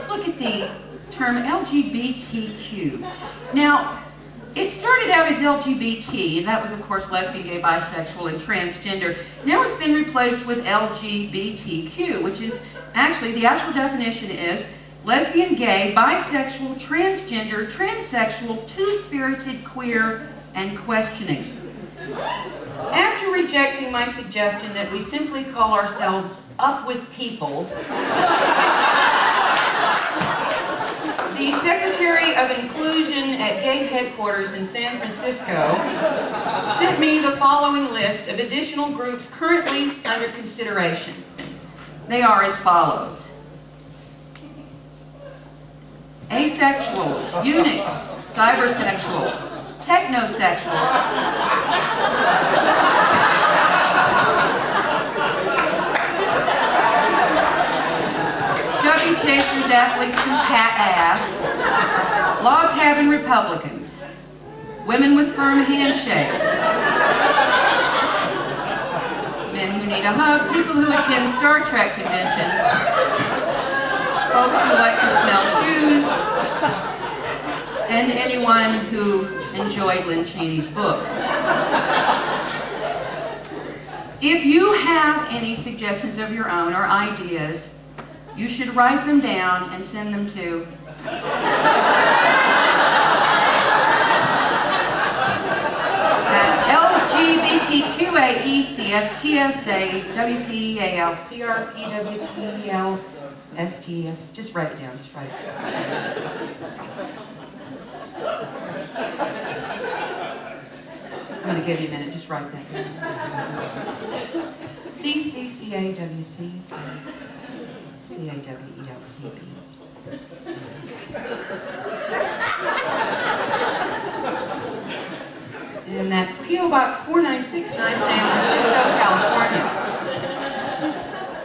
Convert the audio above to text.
let's look at the term LGBTQ. Now, it started out as LGBT, and that was, of course, lesbian, gay, bisexual, and transgender. Now it's been replaced with LGBTQ, which is actually, the actual definition is lesbian, gay, bisexual, transgender, transsexual, two-spirited, queer, and questioning. After rejecting my suggestion that we simply call ourselves Up With People, the Secretary of Inclusion at Gay Headquarters in San Francisco sent me the following list of additional groups currently under consideration. They are as follows. Asexuals, eunuchs, cybersexuals, technosexuals, chasers, athletes, and pat ass, log cabin Republicans, women with firm handshakes, men who need a hug, people who attend Star Trek conventions, folks who like to smell shoes, and anyone who enjoyed Lynne Cheney's book. If you have any suggestions of your own or ideas, you should write them down and send them to That's LGBTQAECSTSA Just write it down, just write it down. I'm going to give you a minute, just write that down. C-C-C-A-W-C, C-A-W-E-L-C-B. and that's P.O. Box 4969, San Francisco, California.